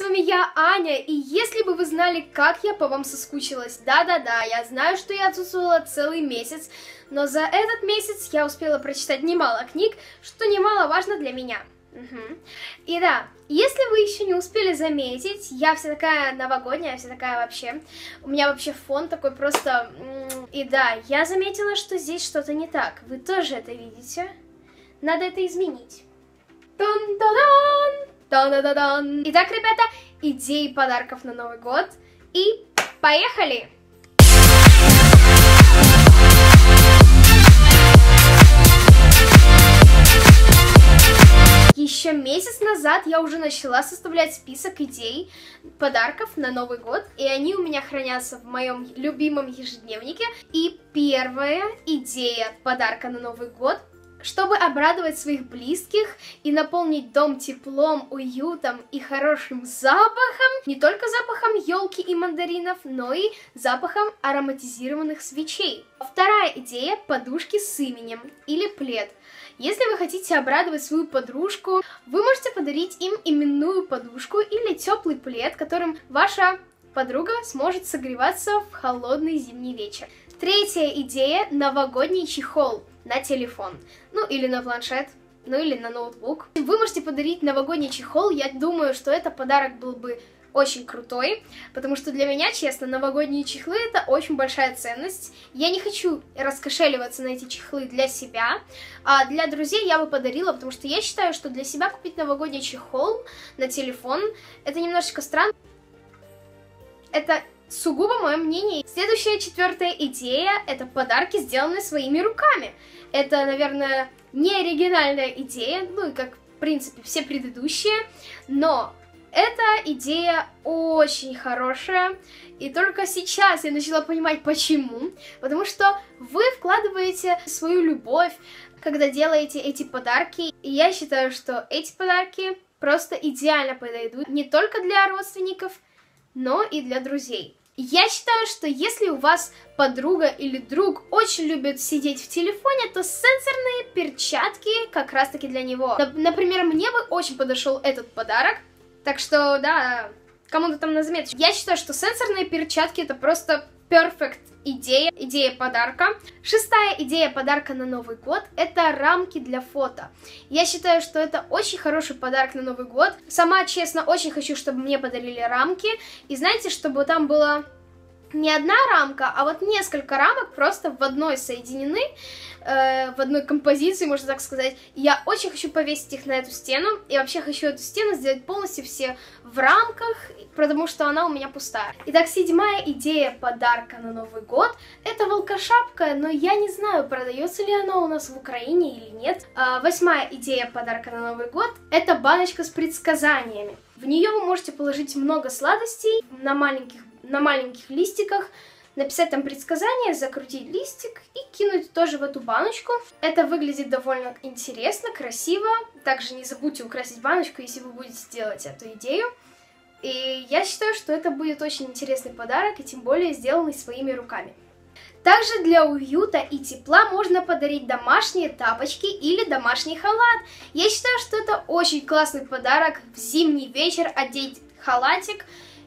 С вами я, Аня, и если бы вы знали, как я по вам соскучилась, да-да-да, я знаю, что я отсутствовала целый месяц, но за этот месяц я успела прочитать немало книг, что немаловажно для меня. Угу. И да, если вы еще не успели заметить, я вся такая новогодняя, вся такая вообще. У меня вообще фон такой просто... И да, я заметила, что здесь что-то не так. Вы тоже это видите? Надо это изменить. Тун-та-дан! Итак, ребята, идеи подарков на Новый год. И поехали! Еще месяц назад я уже начала составлять список идей подарков на Новый год, и они у меня хранятся в моем любимом ежедневнике. И первая идея подарка на Новый год чтобы обрадовать своих близких и наполнить дом теплом, уютом и хорошим запахом, не только запахом елки и мандаринов, но и запахом ароматизированных свечей. Вторая идея – подушки с именем или плед. Если вы хотите обрадовать свою подружку, вы можете подарить им именную подушку или теплый плед, которым ваша подруга сможет согреваться в холодный зимний вечер. Третья идея – новогодний чехол на телефон, ну или на планшет, ну или на ноутбук. Вы можете подарить новогодний чехол, я думаю, что это подарок был бы очень крутой, потому что для меня, честно, новогодние чехлы это очень большая ценность. Я не хочу раскошеливаться на эти чехлы для себя, а для друзей я бы подарила, потому что я считаю, что для себя купить новогодний чехол на телефон это немножечко странно. Это сугубо мое мнение. Следующая четвертая идея — это подарки, сделанные своими руками. Это, наверное, не оригинальная идея, ну и как, в принципе, все предыдущие, но эта идея очень хорошая, и только сейчас я начала понимать, почему. Потому что вы вкладываете свою любовь, когда делаете эти подарки, и я считаю, что эти подарки просто идеально подойдут не только для родственников, но и для друзей. Я считаю, что если у вас подруга или друг очень любит сидеть в телефоне, то сенсорные перчатки как раз таки для него. Например, мне бы очень подошел этот подарок, так что, да, кому-то там на заметочку. Я считаю, что сенсорные перчатки это просто perfect идея, идея подарка. Шестая идея подарка на Новый год – это рамки для фото. Я считаю, что это очень хороший подарок на Новый год. Сама, честно, очень хочу, чтобы мне подарили рамки. И знаете, чтобы там было не одна рамка, а вот несколько рамок просто в одной соединены, э, в одной композиции, можно так сказать. Я очень хочу повесить их на эту стену, и вообще хочу эту стену сделать полностью все в рамках, потому что она у меня пустая. Итак, седьмая идея подарка на Новый год — это волкошапка, но я не знаю, продается ли она у нас в Украине или нет. А, восьмая идея подарка на Новый год — это баночка с предсказаниями. В нее вы можете положить много сладостей на маленьких на маленьких листиках, написать там предсказание, закрутить листик и кинуть тоже в эту баночку. Это выглядит довольно интересно, красиво. Также не забудьте украсить баночку, если вы будете делать эту идею. И я считаю, что это будет очень интересный подарок, и тем более сделанный своими руками. Также для уюта и тепла можно подарить домашние тапочки или домашний халат. Я считаю, что это очень классный подарок в зимний вечер одеть халатик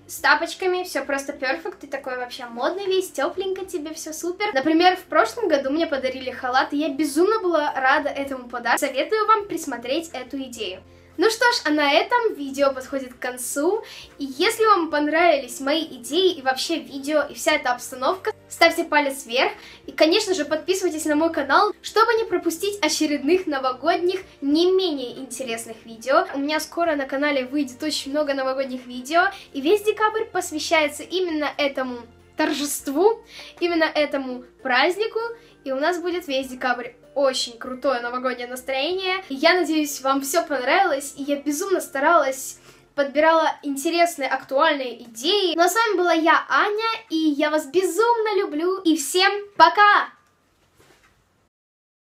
с тапочками, все просто перфект, ты такой вообще модный весь, тепленько тебе, все супер. Например, в прошлом году мне подарили халат, и я безумно была рада этому подарку. Советую вам присмотреть эту идею. Ну что ж, а на этом видео подходит к концу. И если вам понравились мои идеи и вообще видео и вся эта обстановка, ставьте палец вверх. И, конечно же, подписывайтесь на мой канал, чтобы не пропустить очередных новогодних, не менее интересных видео. У меня скоро на канале выйдет очень много новогодних видео. И весь декабрь посвящается именно этому торжеству, именно этому празднику. И у нас будет весь декабрь очень крутое новогоднее настроение. я надеюсь, вам все понравилось, и я безумно старалась подбирала интересные, актуальные идеи. Ну а с вами была я, Аня, и я вас безумно люблю. И всем пока!